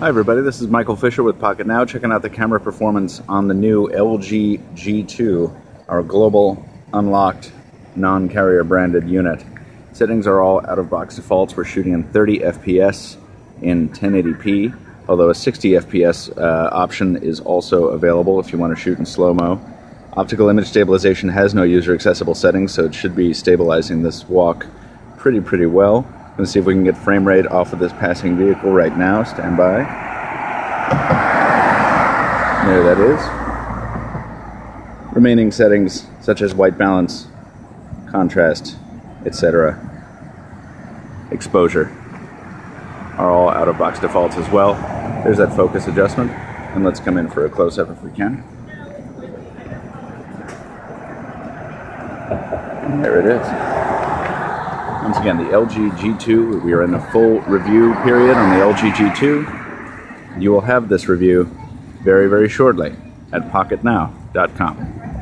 Hi everybody, this is Michael Fisher with Pocketnow, checking out the camera performance on the new LG G2, our global, unlocked, non-carrier branded unit. Settings are all out-of-box defaults. We're shooting in 30 FPS in 1080p, although a 60 FPS uh, option is also available if you want to shoot in slow-mo. Optical image stabilization has no user-accessible settings, so it should be stabilizing this walk pretty, pretty well. Let's see if we can get frame rate off of this passing vehicle right now. Stand by. There that is. Remaining settings such as white balance, contrast, etc., exposure are all out of box defaults as well. There's that focus adjustment. And let's come in for a close up if we can. And there it is. Once again, the LG G2, we are in the full review period on the LG G2. You will have this review very, very shortly at pocketnow.com.